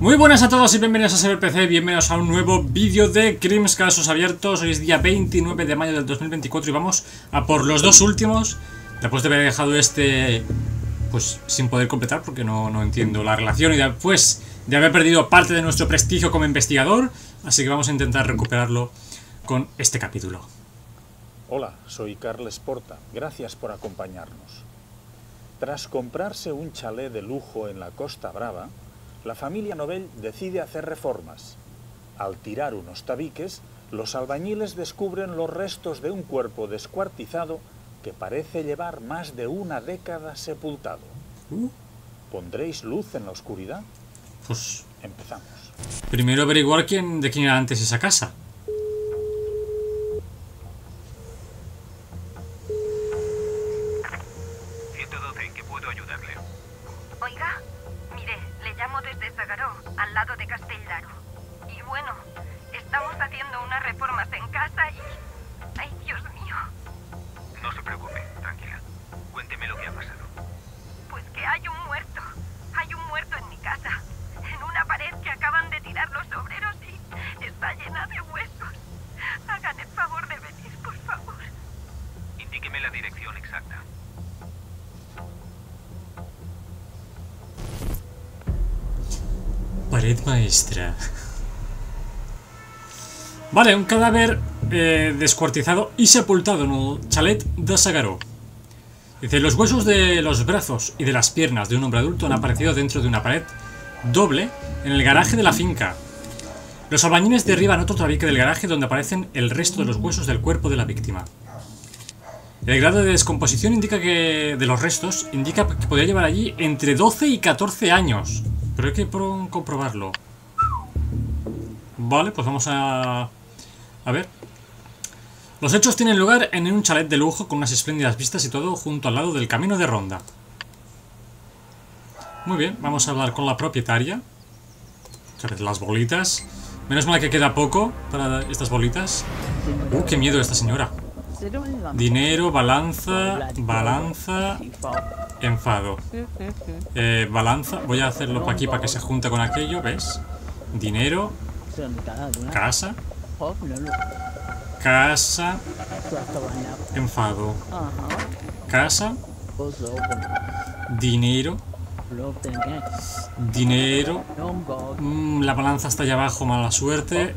Muy buenas a todos y bienvenidos a CyberPC, bienvenidos a un nuevo vídeo de Crims Casos Abiertos. Hoy es día 29 de mayo del 2024 y vamos a por los dos últimos. Después de haber dejado este, pues sin poder completar porque no, no entiendo la relación y después de haber perdido parte de nuestro prestigio como investigador. Así que vamos a intentar recuperarlo con este capítulo. Hola, soy Carles Porta. Gracias por acompañarnos. Tras comprarse un chalet de lujo en la Costa Brava, la familia Nobel decide hacer reformas. Al tirar unos tabiques, los albañiles descubren los restos de un cuerpo descuartizado que parece llevar más de una década sepultado. Uh, ¿Pondréis luz en la oscuridad? pues Empezamos. primero averiguar quién, de quién era antes esa casa. Maestra. Vale, un cadáver eh, descuartizado y sepultado en el chalet de Sagaró. Dice, los huesos de los brazos y de las piernas de un hombre adulto han aparecido dentro de una pared doble en el garaje de la finca. Los albañiles derriban otro tabique del garaje donde aparecen el resto de los huesos del cuerpo de la víctima. El grado de descomposición indica que de los restos indica que podría llevar allí entre 12 y 14 años. Pero hay que pro- comprobarlo. Vale, pues vamos a... A ver. Los hechos tienen lugar en un chalet de lujo con unas espléndidas vistas y todo junto al lado del camino de ronda. Muy bien, vamos a hablar con la propietaria. Las bolitas. Menos mal que queda poco para estas bolitas. Uh, qué miedo esta señora. Dinero, balanza, balanza, enfado. Eh, balanza, voy a hacerlo para aquí para que se junte con aquello, ¿ves? Dinero, casa, casa, enfado. Casa, dinero, dinero. Mm, la balanza está allá abajo, mala suerte.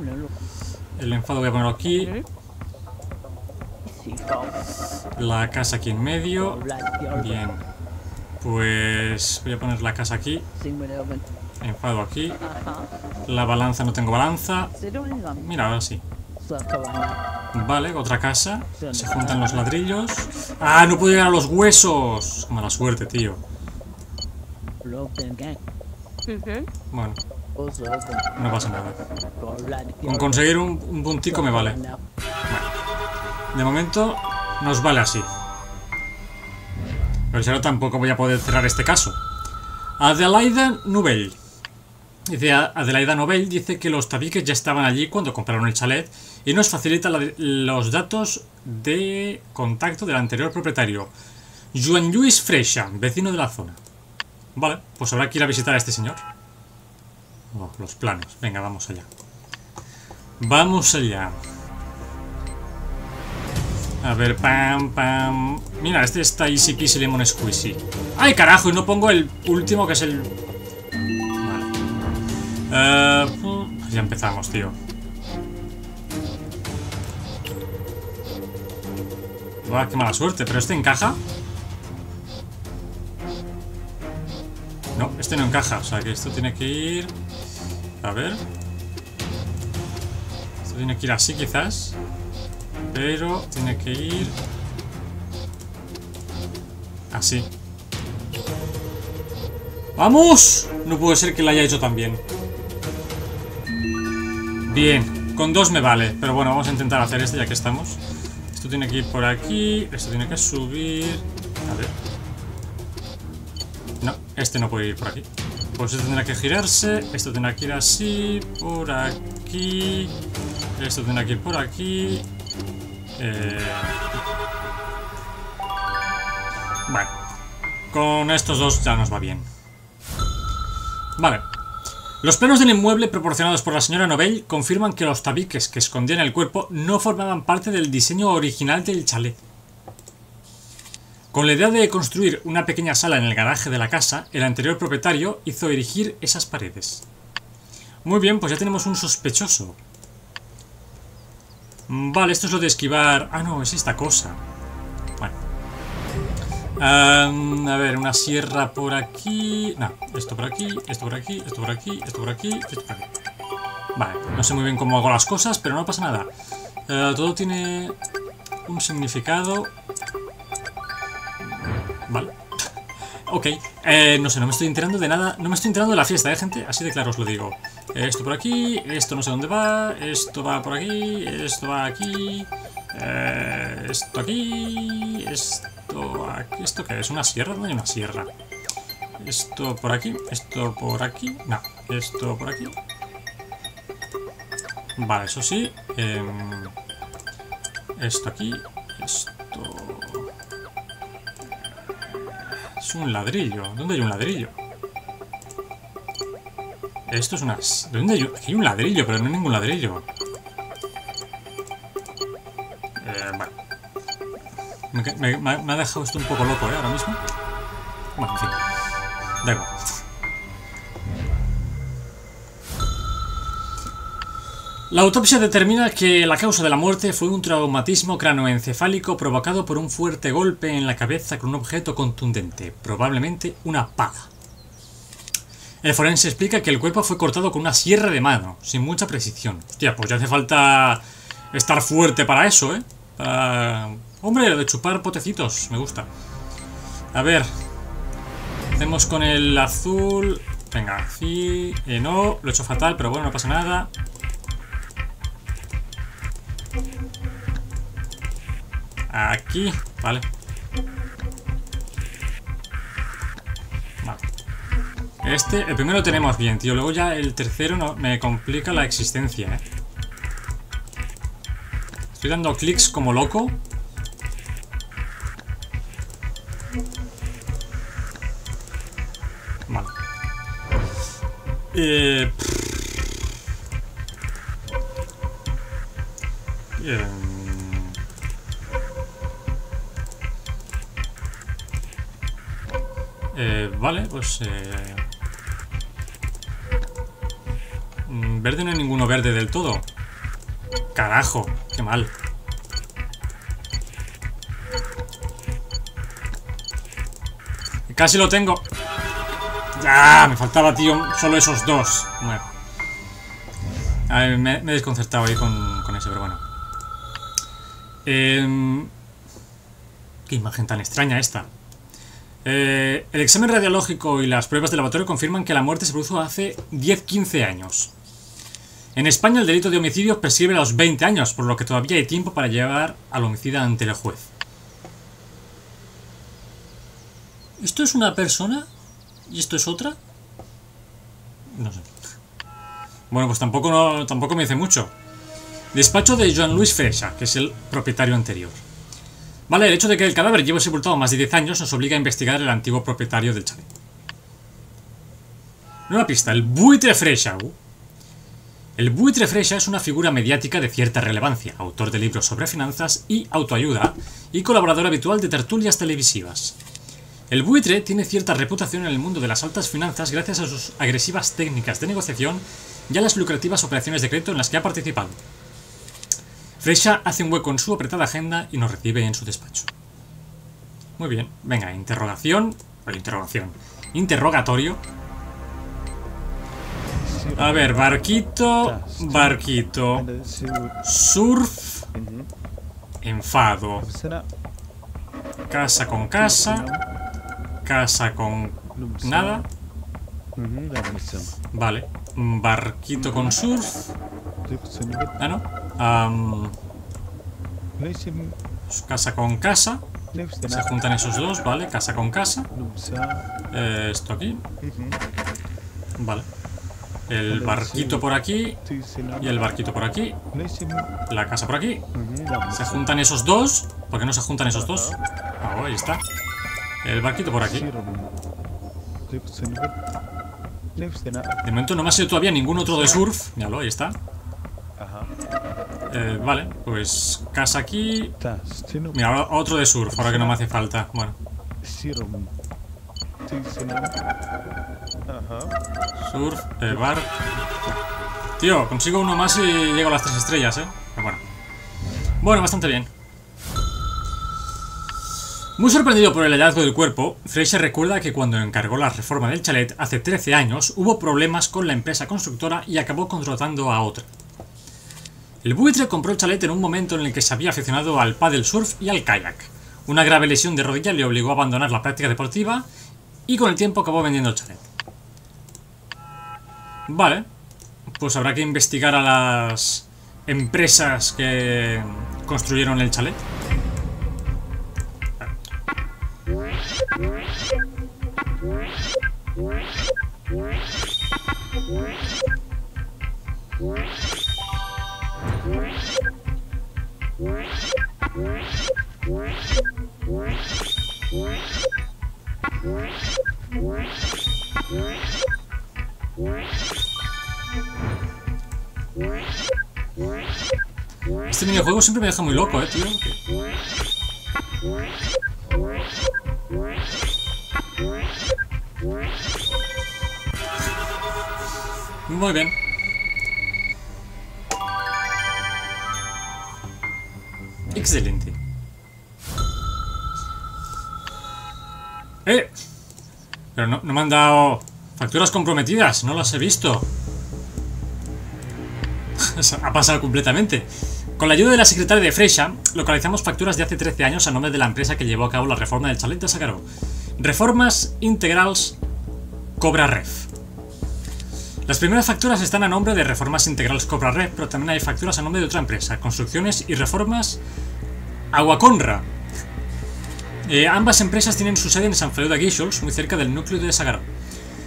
El enfado voy a ponerlo aquí. La casa aquí en medio. Bien. Pues voy a poner la casa aquí. Enfado aquí. La balanza, no tengo balanza. Mira, ahora sí. Vale, otra casa. Se juntan los ladrillos. ¡Ah! No puedo llegar a los huesos. Mala suerte, tío. Bueno, no pasa nada. Con conseguir un, un puntico me vale. De momento nos vale así. Pero si ahora tampoco voy a poder cerrar este caso. Adelaida Nubel. Dice Adelaida Nobel dice que los tabiques ya estaban allí cuando compraron el chalet y nos facilita los datos de contacto del anterior propietario, Juan Luis Freixa, vecino de la zona. Vale, pues habrá que ir a visitar a este señor. Oh, los planos. Venga, vamos allá. Vamos allá. A ver, pam, pam. Mira, este está Easy Peasy Lemon Squeezy. ¡Ay, carajo! Y no pongo el último que es el. Vale. Eh, ya empezamos, tío. Buah, qué mala suerte. ¿Pero este encaja? No, este no encaja. O sea que esto tiene que ir. A ver. Esto tiene que ir así, quizás. Pero tiene que ir... Así. ¡Vamos! No puede ser que lo haya hecho tan bien. Bien, con dos me vale. Pero bueno, vamos a intentar hacer este ya que estamos. Esto tiene que ir por aquí. Esto tiene que subir. A ver. No, este no puede ir por aquí. Pues esto tendrá que girarse. Esto tendrá que ir así. Por aquí. Esto tendrá que ir por aquí. Eh... Bueno, con estos dos ya nos va bien. Vale. Los planos del inmueble proporcionados por la señora Nobel confirman que los tabiques que escondían el cuerpo no formaban parte del diseño original del chalet. Con la idea de construir una pequeña sala en el garaje de la casa, el anterior propietario hizo erigir esas paredes. Muy bien, pues ya tenemos un sospechoso. Mm, Vale, esto es lo de esquivar... Ah, no, es esta cosa. Bueno. Am, a ver, una sierra por aquí... No, esto por aquí, esto por aquí, esto por aquí, esto por aquí, esto por aquí. Vale, no sé muy bien cómo hago las cosas, pero no pasa nada. Eh, todo tiene un significado. Ok, eh, no sé, no me estoy enterando de nada. No me estoy enterando de la fiesta, ¿eh, gente? Así de claro os lo digo. Esto por aquí, esto no sé dónde va, esto va por aquí, esto va aquí, eh, esto aquí, esto aquí. ¿Esto qué es? ¿Una sierra? ¿Dónde hay una sierra? Esto por aquí, esto por aquí, no, esto por aquí. Vale, eso sí. em, esto aquí, esto... Un ladrillo. ¿Dónde hay un ladrillo? Esto es una... ¿De dónde hay un... Aquí hay un ladrillo, pero no hay ningún ladrillo. Eh, vale. Me, ha- dejado esto un poco loco, ¿eh? Ahora mismo. Bueno, en fin. Da. La autopsia determina que la causa de la muerte fue un traumatismo cranoencefálico provocado por un fuerte golpe en la cabeza con un objeto contundente, probablemente una pala. El forense explica que el cuerpo fue cortado con una sierra de mano, sin mucha precisión. Hostia, pues ya hace falta estar fuerte para eso, ¿eh? Para... Hombre, lo de chupar potecitos, me gusta. A ver. Hacemos con el azul... Venga, sí... eh, no, lo he hecho fatal, pero bueno, no pasa nada. Aquí, vale. Vale. Este, el primero tenemos bien, tío. Luego ya el tercero no, me complica la existencia, eh. Estoy dando clics como loco. Vale. Eh, vale, pues... Eh, mm, verde no hay ninguno verde del todo. Carajo, qué mal. Casi lo tengo. ¡Ah! Me faltaba, tío, solo esos dos. Bueno. A ver, me, he desconcertado ahí con, con ese, pero bueno. Em, qué imagen tan extraña esta. Eh, el examen radiológico y las pruebas de laboratorio confirman que la muerte se produjo hace 10-15 años. En España el delito de homicidio prescribe a los 20 años, por lo que todavía hay tiempo para llevar al homicida ante el juez. ¿Esto es una persona? ¿Y esto es otra? No sé. Bueno, pues tampoco, tampoco me dice mucho. Despacho de Joan Luis Freixa, que es el propietario anterior. Vale, el hecho de que el cadáver lleve sepultado más de 10 años nos obliga a investigar el antiguo propietario del chalet. Nueva pista, el buitre Freixa. Uh. El buitre Freixa es una figura mediática de cierta relevancia, autor de libros sobre finanzas y autoayuda, y colaborador habitual de tertulias televisivas. El buitre tiene cierta reputación en el mundo de las altas finanzas gracias a sus agresivas técnicas de negociación y a las lucrativas operaciones de crédito en las que ha participado. Freixa hace un hueco en su apretada agenda y nos recibe en su despacho. Muy bien, venga, interrogación. O interrogación. Interrogatorio. A ver, barquito, barquito. Surf. Enfado. Casa con casa. Casa con nada. Vale. Barquito con surf. Ah, no. Casa con casa. Se juntan esos dos, vale. Casa con casa. Eh, esto aquí. Vale. El barquito por aquí. Y el barquito por aquí. La casa por aquí. Se juntan esos dos. ¿Por qué no se juntan esos dos? Ah, ahí está. El barquito por aquí. De momento no me ha sido todavía ningún otro de surf. Míralo, ahí está. Eh, vale, pues casa aquí. Mira, ahora otro de surf, ahora que no me hace falta. Bueno. Surf, eh, bar. Tío, consigo uno más y llego a las tres estrellas, eh. Pero bueno. Bueno, bastante bien. Muy sorprendido por el hallazgo del cuerpo, Fraser recuerda que cuando encargó la reforma del chalet hace 13 años hubo problemas con la empresa constructora y acabó contratando a otra. El buitre compró el chalet en un momento en el que se había aficionado al paddle surf y al kayak. Una grave lesión de rodilla le obligó a abandonar la práctica deportiva y con el tiempo acabó vendiendo el chalet. Vale, pues habrá que investigar a las empresas que construyeron el chalet. Este minijuego siempre me deja muy loco, eh, tío. Muy bien. Excelente. ¡Eh! Pero no, me han dado facturas comprometidas, no las he visto. ha pasado completamente. Con la ayuda de la secretaria de Fresha, localizamos facturas de hace 13 años a nombre de la empresa que llevó a cabo la reforma del chalet de Sagaró. Reformas Integrals Cobra Ref. Las primeras facturas están a nombre de Reformas Integrals Cobra Ref, pero también hay facturas a nombre de otra empresa, Construcciones y Reformas Aguaconra. Eh, ambas empresas tienen su sede en San Feliu de muy cerca del núcleo de Sagaró.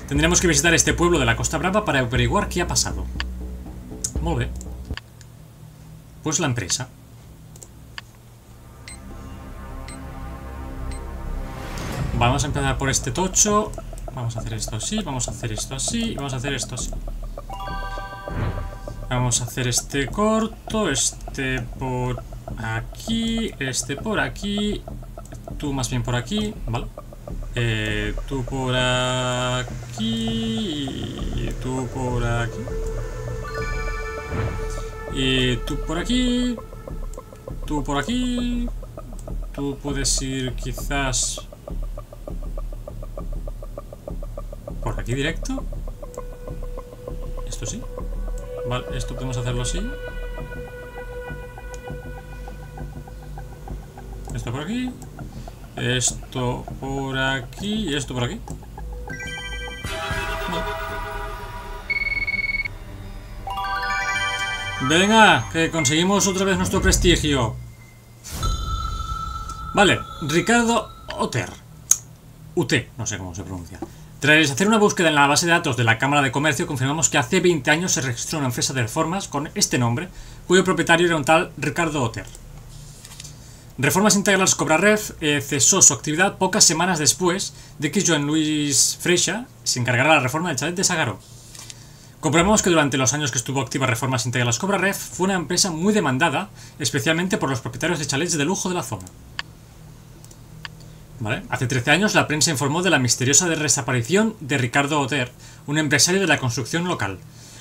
Tendremos que visitar este pueblo de la Costa Brava para averiguar qué ha pasado. Muy bien. Pues la empresa. Vamos a empezar por este tocho. Vamos a hacer esto así, vamos a hacer esto así, vamos a hacer esto así. Vamos a hacer este corto, este por aquí, este por aquí, tú más bien por aquí, ¿vale? Eh, tú por aquí y tú por aquí. Y tú por aquí, tú por aquí, tú puedes ir quizás por aquí directo. Esto sí. Vale, esto podemos hacerlo así. Esto por aquí. Esto por aquí y esto por aquí. Venga, que conseguimos otra vez nuestro prestigio. Vale, Ricardo Otter. UT, no sé cómo se pronuncia. Tras hacer una búsqueda en la base de datos de la Cámara de Comercio, confirmamos que hace 20 años se registró una empresa de reformas con este nombre, cuyo propietario era un tal Ricardo Otter. Reformas Integrales Cobraref eh, cesó su actividad pocas semanas después de que Joan Luis Freixa se encargara la reforma del chalet de Sagaró. Comprobamos que durante los años que estuvo activa Reformas Integrales Cobraref fue una empresa muy demandada, especialmente por los propietarios de chalets de lujo de la zona. Hace 13 años la prensa informó de la misteriosa desaparición de Ricardo Otter, un empresario de la construcción local.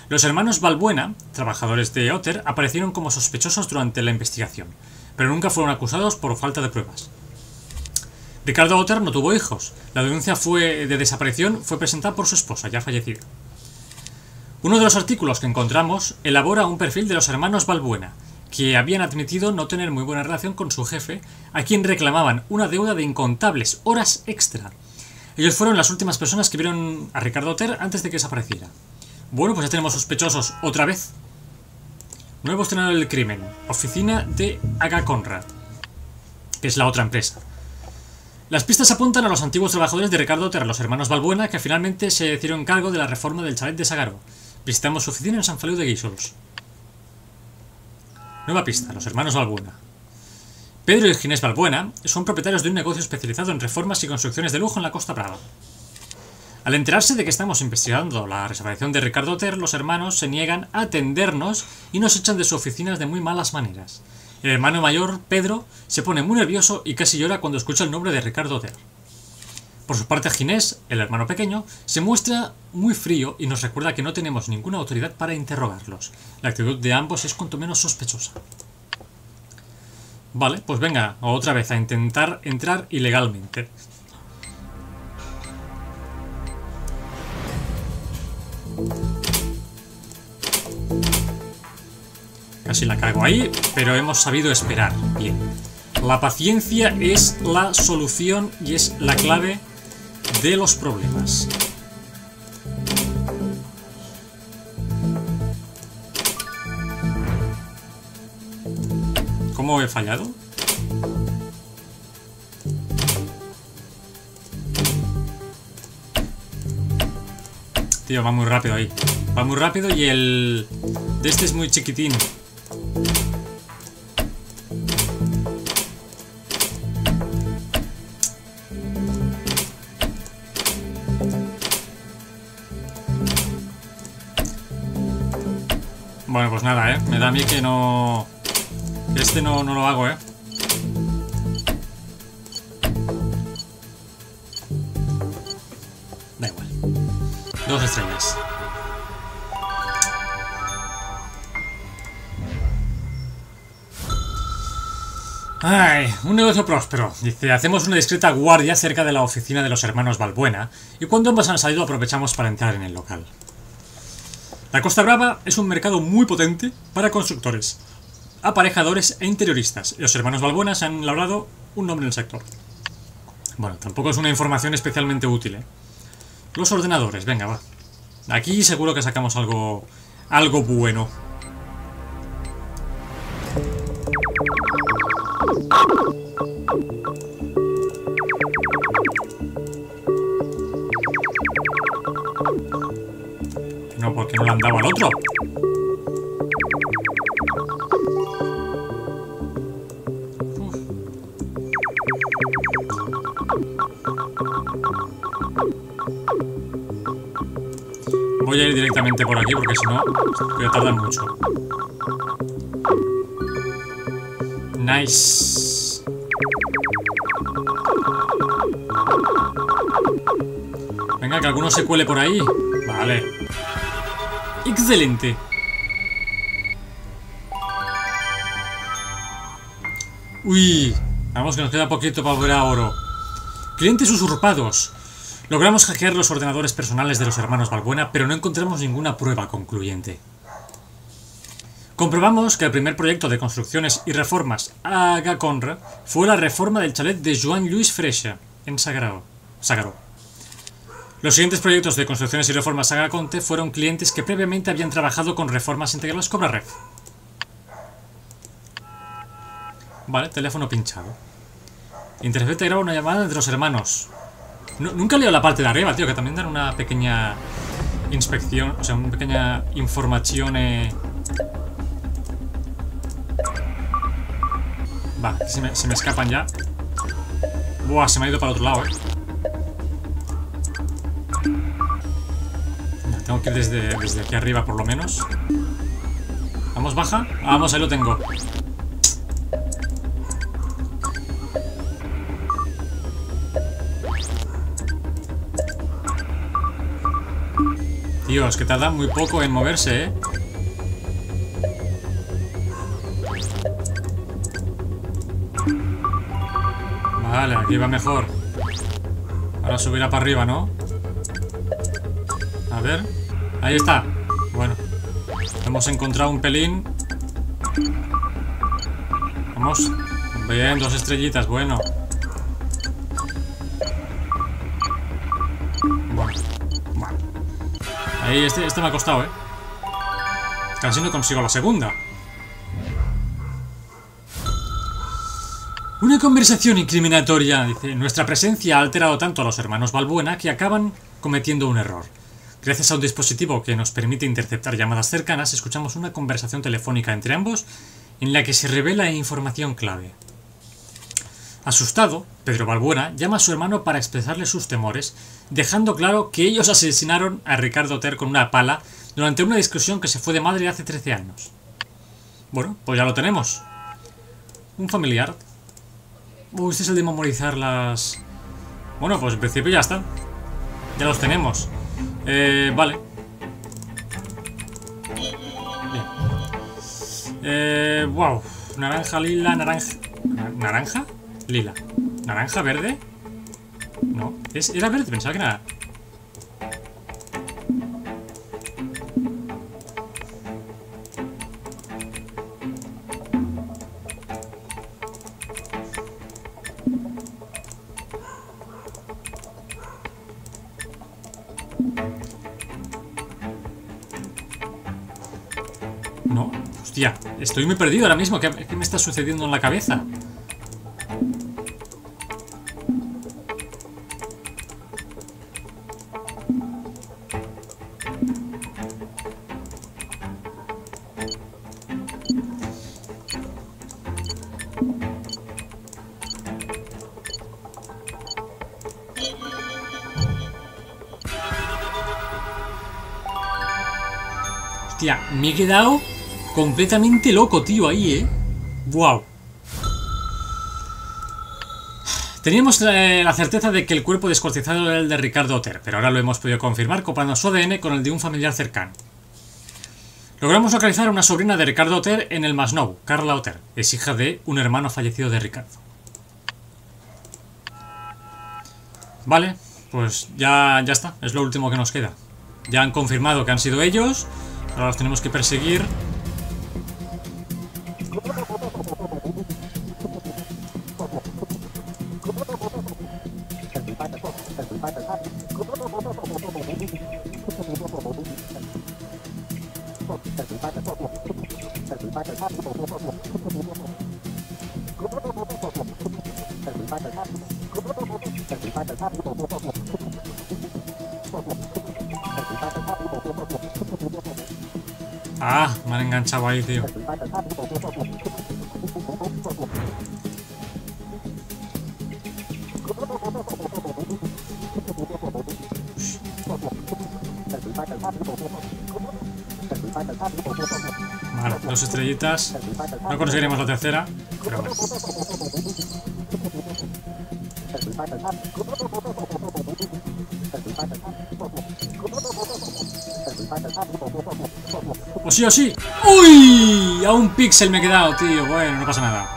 Los hermanos Balbuena, trabajadores de Otter, aparecieron como sospechosos durante la investigación pero nunca fueron acusados por falta de pruebas. Ricardo Otter no tuvo hijos. La denuncia fue de desaparición fue presentada por su esposa, ya fallecida. Uno de los artículos que encontramos elabora un perfil de los hermanos Balbuena, que habían admitido no tener muy buena relación con su jefe, a quien reclamaban una deuda de incontables horas extra. Ellos fueron las últimas personas que vieron a Ricardo Otter antes de que desapareciera. Bueno, pues ya tenemos sospechosos otra vez. Nuevo escenario del crimen. Oficina de Aga Conrad. Que es la otra empresa. Las pistas apuntan a los antiguos trabajadores de Ricardo Terra, los hermanos Balbuena, que finalmente se hicieron cargo de la reforma del chalet de Sagaro. Visitamos su oficina en San Feliu de Guíxols. Nueva pista, los hermanos Balbuena. Pedro y Ginés Balbuena son propietarios de un negocio especializado en reformas y construcciones de lujo en la Costa Brava. Al enterarse de que estamos investigando la desaparición de Ricardo Ter, los hermanos se niegan a atendernos y nos echan de su oficina de muy malas maneras. El hermano mayor, Pedro, se pone muy nervioso y casi llora cuando escucha el nombre de Ricardo Ter. Por su parte, Ginés, el hermano pequeño, se muestra muy frío y nos recuerda que no tenemos ninguna autoridad para interrogarlos. La actitud de ambos es cuanto menos sospechosa. Vale, pues venga, otra vez a intentar entrar ilegalmente. Casi la cago ahí, pero hemos sabido esperar. Bien. La paciencia es la solución y es la clave de los problemas. ¿Cómo he fallado? Tío, va muy rápido ahí. Va muy rápido y el... De este es muy chiquitín. Bueno, pues nada, ¿eh? Me da a mí que no... Este no, no lo hago, ¿eh? Dos estrellas. Ay, un negocio próspero. Dice, hacemos una discreta guardia cerca de la oficina de los hermanos Balbuena y cuando ambos han salido aprovechamos para entrar en el local. La Costa Brava es un mercado muy potente para constructores, aparejadores e interioristas. Los hermanos Balbuena se han labrado un nombre en el sector. Bueno, tampoco es una información especialmente útil, ¿eh? Los ordenadores, venga, va. Aquí seguro que sacamos algo, algo bueno. No, porque no le han dado al otro. Voy a ir directamente por aquí porque si no voy a tardar mucho. Nice. Venga, que alguno se cuele por ahí. Vale. Excelente. Uy, vamos que nos queda poquito para volver a oro. Clientes usurpados. Logramos hackear los ordenadores personales de los hermanos Balbuena, pero no encontramos ninguna prueba concluyente. Comprobamos que el primer proyecto de construcciones y reformas a Gaconra fue la reforma del chalet de Joan Luis Freixa, en Sagrado. Sagaró. Los siguientes proyectos de construcciones y reformas a Gaconte fueron clientes que previamente habían trabajado con reformas integrales Cobra Ref. Vale, teléfono pinchado. Intercepta graba una llamada entre los hermanos. Nu- nunca leo la parte de arriba, tío, que también dan una pequeña inspección, o sea, una pequeña información. Eh... Va, se me, se me escapan ya. Buah, se me ha ido para otro lado, eh. Tengo que ir desde, desde aquí arriba, por lo menos. Vamos, baja. Vamos, ahí lo tengo. Tío, es que tarda muy poco en moverse, ¿eh? Vale, aquí va mejor. Ahora subirá para arriba, ¿no? A ver. Ahí está. Bueno. Hemos encontrado un pelín. Vamos. Bien, dos estrellitas, bueno. Bueno. Ahí, este, este me ha costado, ¿eh? Casi no consigo la segunda. Una conversación incriminatoria, dice. Nuestra presencia ha alterado tanto a los hermanos Balbuena que acaban cometiendo un error. Gracias a un dispositivo que nos permite interceptar llamadas cercanas, escuchamos una conversación telefónica entre ambos en la que se revela información clave. Asustado, Pedro Balbuena llama a su hermano para expresarle sus temores, dejando claro que ellos asesinaron a Ricardo Ter con una pala durante una discusión que se fue de madre hace 13 años. Bueno, pues ya lo tenemos. Un familiar. Uy, este es el de memorizar las... Bueno, pues en principio ya está. Ya los tenemos. Eh, vale. Bien. Eh, wow. Naranja, lila, naranja... ¿Naranja? Lila. ¿Naranja, verde? No. ¿Es, ¿Era verde? Pensaba que era... No. Hostia, estoy muy perdido ahora mismo. ¿Qué, qué me está sucediendo en la cabeza? Me he quedado completamente loco, tío, ahí, ¿eh? Wow. Teníamos eh, la certeza de que el cuerpo descuartizado era el de Ricardo Otter, pero ahora lo hemos podido confirmar comparando su ADN con el de un familiar cercano. Logramos localizar a una sobrina de Ricardo Otter en el Masnou, Carla Otter. Es hija de un hermano fallecido de Ricardo. Vale, pues ya, ya está, es lo último que nos queda. Ya han confirmado que han sido ellos, ahora los tenemos que perseguir. Ah, me han enganchado ahí, tío. Vale, dos estrellitas. No conseguiremos la tercera. ¡Uy! A un píxel me he quedado, tío. Bueno, no pasa nada.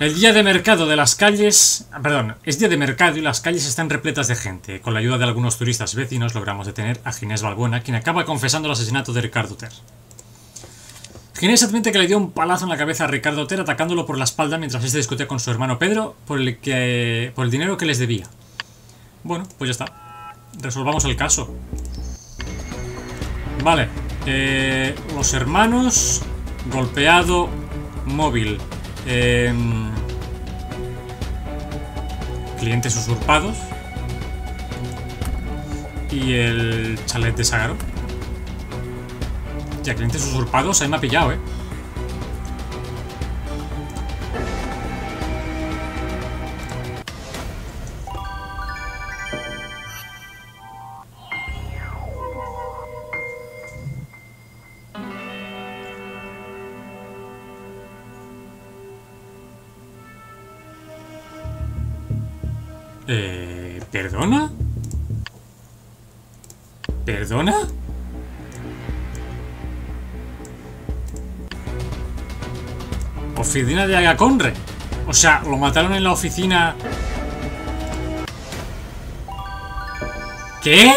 El día de mercado de las calles... Perdón, es día de mercado y las calles están repletas de gente. Con la ayuda de algunos turistas vecinos logramos detener a Ginés Balbuena, quien acaba confesando el asesinato de Ricardo Ter. Ginés admite que le dio un palazo en la cabeza a Ricardo Ter atacándolo por la espalda mientras este discutía con su hermano Pedro por el, que, por el dinero que les debía. Bueno, pues ya está. Resolvamos el caso. Vale. Eh, los hermanos. Golpeado. Móvil. Eh, clientes usurpados. Y el chalet de Sagaro. Ya, clientes usurpados. Ahí me ha pillado, eh. Eh, ¿Perdona? ¿Perdona? Oficina de Agaconre. O sea, lo mataron en la oficina. ¿Qué?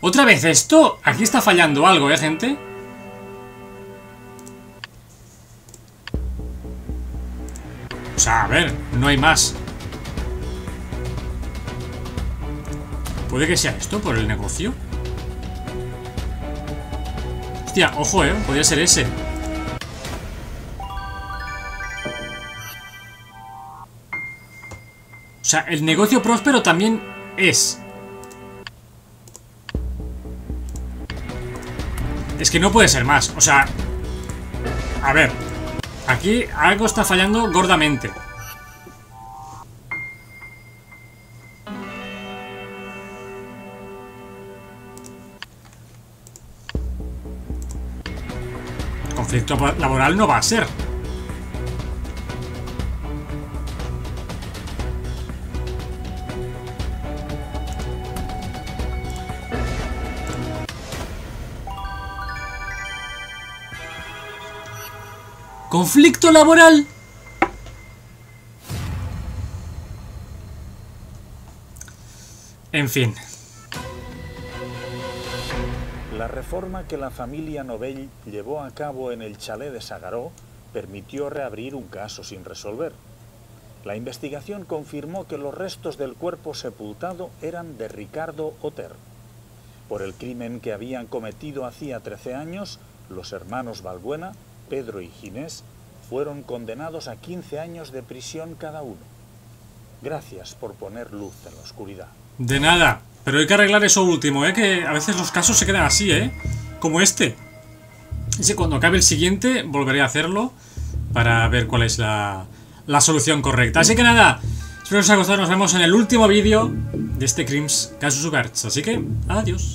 ¿Otra vez esto? Aquí está fallando algo, ¿eh, gente? O sea, a ver, no hay más. ¿Puede que sea esto por el negocio? Hostia, ojo, eh. Podría ser ese. O sea, el negocio próspero también es. Es que no puede ser más. O sea, A ver, aquí algo está fallando gordamente. Conflicto laboral no va a ser. ¿Conflicto laboral? En fin. La reforma que la familia Novell llevó a cabo en el chalet de Sagaró permitió reabrir un caso sin resolver. La investigación confirmó que los restos del cuerpo sepultado eran de Ricardo Oter. Por el crimen que habían cometido hacía 13 años, los hermanos Balbuena, Pedro y Ginés, fueron condenados a 15 años de prisión cada uno. Gracias por poner luz en la oscuridad. De nada. Pero hay que arreglar eso último, ¿eh? Que a veces los casos se quedan así, ¿eh? Como este. Y cuando acabe el siguiente volveré a hacerlo para ver cuál es la, la solución correcta. Así que nada, espero que os haya gustado. Nos vemos en el último vídeo de este Crims Casus Uberts. Así que, adiós.